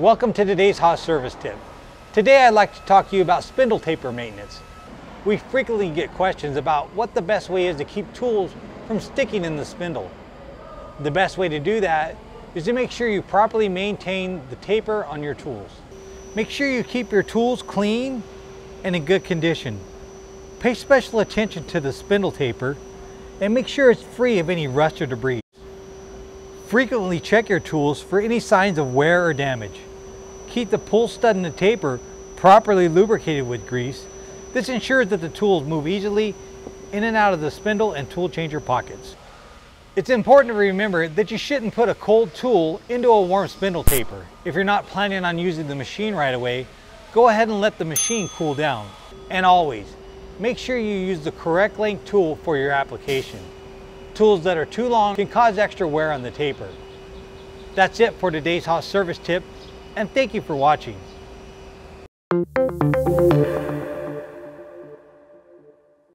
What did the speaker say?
Welcome to today's Haas service tip. Today I'd like to talk to you about spindle taper maintenance. We frequently get questions about what the best way is to keep tools from sticking in the spindle. The best way to do that is to make sure you properly maintain the taper on your tools. Make sure you keep your tools clean and in good condition. Pay special attention to the spindle taper and make sure it's free of any rust or debris. Frequently check your tools for any signs of wear or damage. Keep the pull stud and the taper properly lubricated with grease. This ensures that the tools move easily in and out of the spindle and tool changer pockets. It's important to remember that you shouldn't put a cold tool into a warm spindle taper. If you're not planning on using the machine right away, go ahead and let the machine cool down. And always, make sure you use the correct length tool for your application. Tools that are too long can cause extra wear on the taper. That's it for today's Haas service tip and thank you for watching.